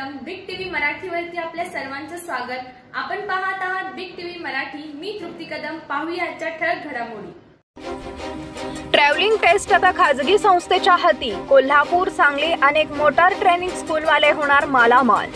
मराठीवरती आपल्या सर्वांचं स्वागत. आपण पाहत आहात बिग टीव्ही मराठी. मी तृप्ती कदम. पाहूया आजच्या ठळक घडामोडी. ट्रॅव्हलिंग टेस्ट आता खाजगी संस्थेच्या हाती. कोल्हापूर सांगली अनेक मोटार ट्रेनिंग स्कूलवाले होणार मालामाल.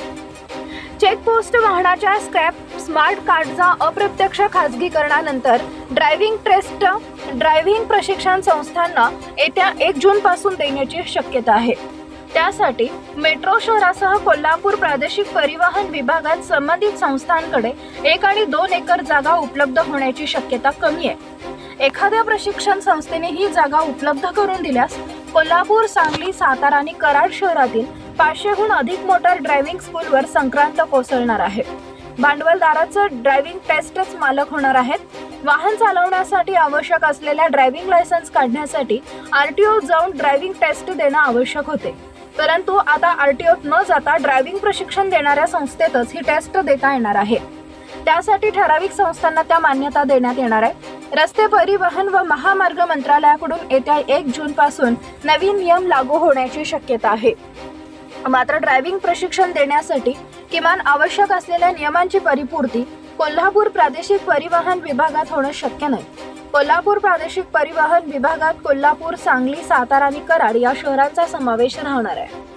चेकपोस्ट वाहनाच्या स्क्रॅप स्मार्ट कार्डचा अप्रत्यक्ष खाजगीकरणानंतर ड्रायव्हिंग टेस्ट ड्रायव्हिंग प्रशिक्षण संस्थांना येत्या एक जून पासून देण्याची शक्यता आहे. त्यासाठी मेट्रो शहरासह कोल्हापूर प्रादेशिक परिवहन विभागात संबंधित संस्थांकडे एक आणि दोन एकर जागा उपलब्ध होण्याची शक्यता कमी आहे. एखाद्या प्रशिक्षण संस्थेने ही जागा उपलब्ध करून दिल्यास कोल्हापूर सांगली सातारा आणि कराड शहरातील पाचशेहून अधिक मोटार ड्रायव्हिंग स्कूलवर संक्रांत कोसळणार आहे. भांडवलदाराचं ड्रायव्हिंग टेस्टच मालक होणार आहेत. वाहन चालवण्यासाठी आवश्यक असलेल्या ड्रायव्हिंग लायसन्स काढण्यासाठी आरटीओ जाऊन ड्रायव्हिंग टेस्ट देणं आवश्यक होते. परंतु आता आरटीओत न जाता ड्रायव्हिंग प्रशिक्षण देणाऱ्या संस्थेतच ही टेस्ट देता येणार आहे. त्यासाठी ठराविक संस्थांना त्या मान्यता देण्यात येणार आहे. रस्ते परिवहन व महामार्ग मंत्रालयाकडून येत्या एक जून पासून नवीन नियम लागू होण्याची शक्यता आहे. मात्र ड्रायव्हिंग प्रशिक्षण देण्यासाठी किमान आवश्यक असलेल्या नियमांची परिपूर्ती कोल्हापूर प्रादेशिक परिवहन विभागात होणं शक्य नाही. कोल्हापूर प्रादेशिक परिवहन विभागात कोल्हापूर सांगली सातारा आणि कराड या शहरांचा समावेश राहणार आहे.